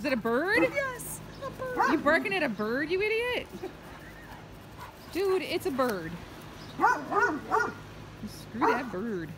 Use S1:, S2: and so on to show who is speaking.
S1: Is it a bird?
S2: Yes, a bird.
S1: You barking at a bird, you idiot? Dude, it's a bird. Screw that bird.